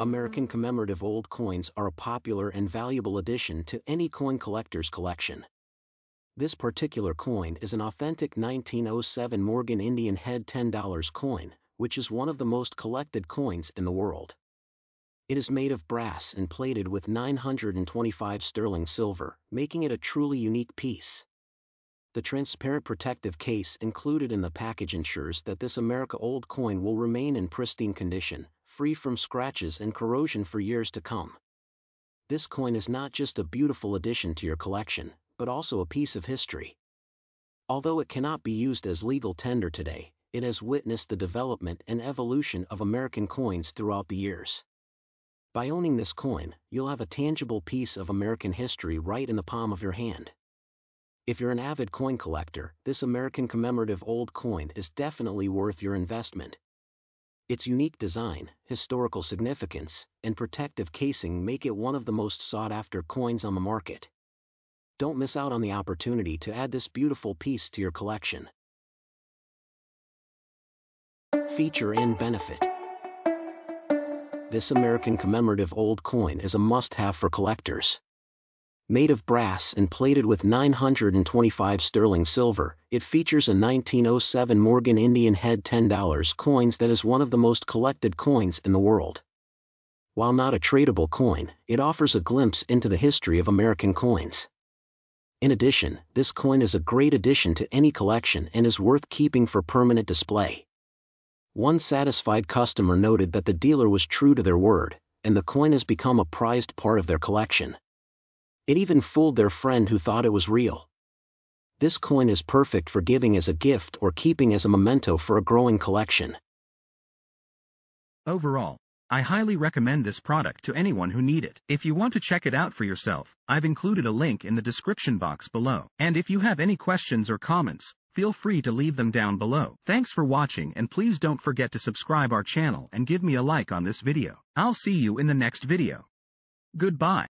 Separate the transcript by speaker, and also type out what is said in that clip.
Speaker 1: American commemorative old coins are a popular and valuable addition to any coin collector's collection. This particular coin is an authentic 1907 Morgan Indian Head $10 coin, which is one of the most collected coins in the world. It is made of brass and plated with 925 sterling silver, making it a truly unique piece. The transparent protective case included in the package ensures that this America Old coin will remain in pristine condition, free from scratches and corrosion for years to come. This coin is not just a beautiful addition to your collection, but also a piece of history. Although it cannot be used as legal tender today, it has witnessed the development and evolution of American coins throughout the years. By owning this coin, you'll have a tangible piece of American history right in the palm of your hand. If you're an avid coin collector, this American commemorative old coin is definitely worth your investment. Its unique design, historical significance, and protective casing make it one of the most sought-after coins on the market. Don't miss out on the opportunity to add this beautiful piece to your collection. Feature and benefit This American commemorative old coin is a must-have for collectors made of brass and plated with 925 sterling silver, it features a 1907 Morgan Indian Head $10 coins that is one of the most collected coins in the world. While not a tradable coin, it offers a glimpse into the history of American coins. In addition, this coin is a great addition to any collection and is worth keeping for permanent display. One satisfied customer noted that the dealer was true to their word, and the coin has become a prized part of their collection. It even fooled their friend who thought it was real. This coin is perfect for giving as a gift or keeping as a memento for a growing collection.
Speaker 2: Overall, I highly recommend this product to anyone who need it. If you want to check it out for yourself, I've included a link in the description box below. And if you have any questions or comments, feel free to leave them down below. Thanks for watching and please don't forget to subscribe our channel and give me a like on this video. I'll see you in the next video. Goodbye.